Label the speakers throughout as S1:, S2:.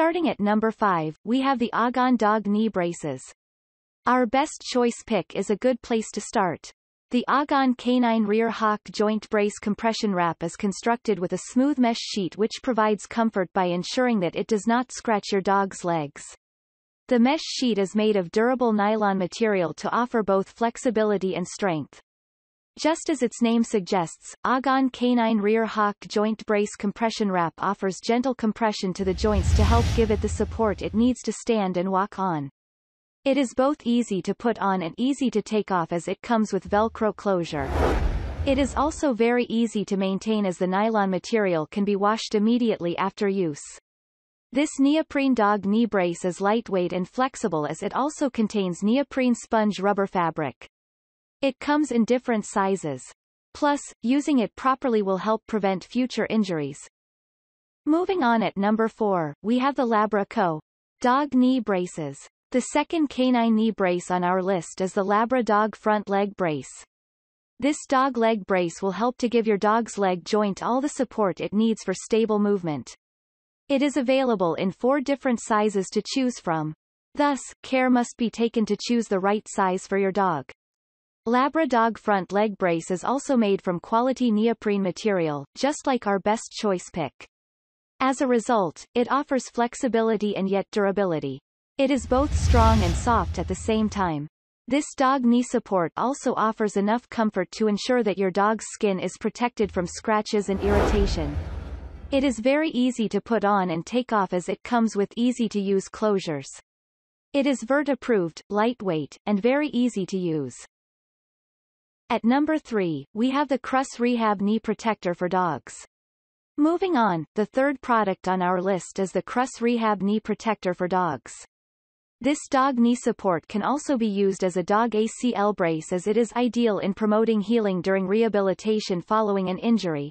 S1: Starting at number 5, we have the Agon Dog Knee Braces. Our best choice pick is a good place to start. The Agon Canine Rear Hock Joint Brace Compression Wrap is constructed with a smooth mesh sheet which provides comfort by ensuring that it does not scratch your dog's legs. The mesh sheet is made of durable nylon material to offer both flexibility and strength. Just as its name suggests, Agon Canine Rear Hock Joint Brace Compression Wrap offers gentle compression to the joints to help give it the support it needs to stand and walk on. It is both easy to put on and easy to take off as it comes with Velcro closure. It is also very easy to maintain as the nylon material can be washed immediately after use. This neoprene dog knee brace is lightweight and flexible as it also contains neoprene sponge rubber fabric. It comes in different sizes. Plus, using it properly will help prevent future injuries. Moving on at number 4, we have the Labra Co. Dog Knee Braces. The second canine knee brace on our list is the Labra Dog Front Leg Brace. This dog leg brace will help to give your dog's leg joint all the support it needs for stable movement. It is available in four different sizes to choose from. Thus, care must be taken to choose the right size for your dog. Labra Dog front leg brace is also made from quality neoprene material, just like our best choice pick. As a result, it offers flexibility and yet durability. It is both strong and soft at the same time. This dog knee support also offers enough comfort to ensure that your dog's skin is protected from scratches and irritation. It is very easy to put on and take off as it comes with easy-to-use closures. It is VERT approved, lightweight, and very easy to use. At number 3, we have the Kruuse Rehab Knee Protector for dogs. Moving on, the third product on our list is the Kruuse Rehab Knee Protector for dogs. This dog knee support can also be used as a dog ACL brace as it is ideal in promoting healing during rehabilitation following an injury.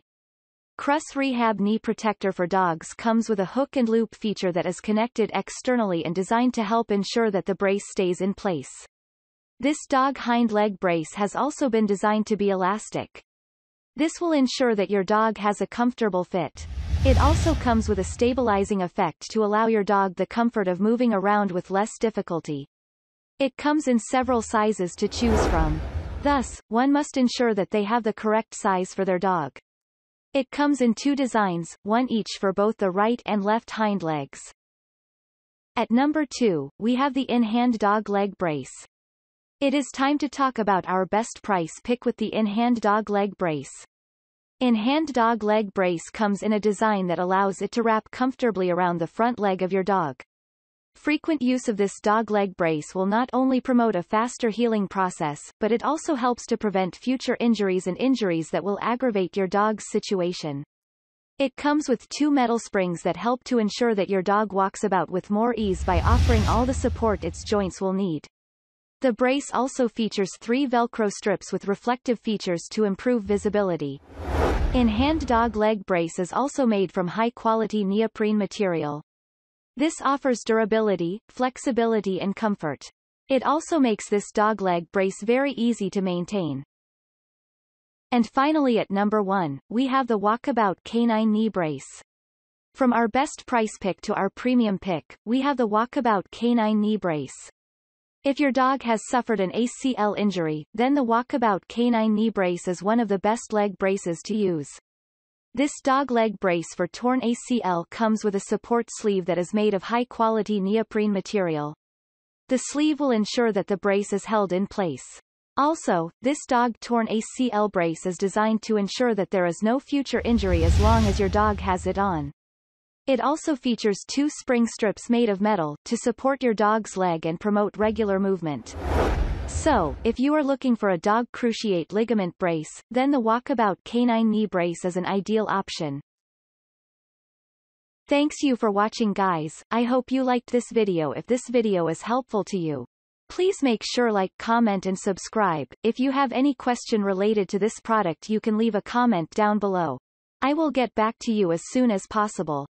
S1: Kruuse Rehab Knee Protector for Dogs comes with a hook and loop feature that is connected externally and designed to help ensure that the brace stays in place. This dog hind leg brace has also been designed to be elastic. This will ensure that your dog has a comfortable fit. It also comes with a stabilizing effect to allow your dog the comfort of moving around with less difficulty. It comes in several sizes to choose from. Thus, one must ensure that they have the correct size for their dog. It comes in two designs, one each for both the right and left hind legs. At number 2, we have the in-hand dog leg brace. It is time to talk about our best price pick with the in-hand dog leg brace. In-hand dog leg brace comes in a design that allows it to wrap comfortably around the front leg of your dog. Frequent use of this dog leg brace will not only promote a faster healing process, but it also helps to prevent future injuries and injuries that will aggravate your dog's situation. It comes with two metal springs that help to ensure that your dog walks about with more ease by offering all the support its joints will need. The brace also features three Velcro strips with reflective features to improve visibility. In-hand dog leg brace is also made from high-quality neoprene material. This offers durability, flexibility and comfort. It also makes this dog leg brace very easy to maintain. And finally at number 1, we have the Walkabout Canine Knee Brace. From our best price pick to our premium pick, we have the Walkabout Canine Knee Brace. If your dog has suffered an ACL injury, then the Walkabout Canine Knee Brace is one of the best leg braces to use. This dog leg brace for torn ACL comes with a support sleeve that is made of high-quality neoprene material. The sleeve will ensure that the brace is held in place. Also, this dog torn ACL brace is designed to ensure that there is no future injury as long as your dog has it on. It also features two spring strips made of metal, to support your dog's leg and promote regular movement. So, if you are looking for a dog cruciate ligament brace, then the Walkabout Canine Knee Brace is an ideal option. Thanks you for watching guys, I hope you liked this video if this video is helpful to you. Please make sure like comment and subscribe. If you have any question related to this product you can leave a comment down below. I will get back to you as soon as possible.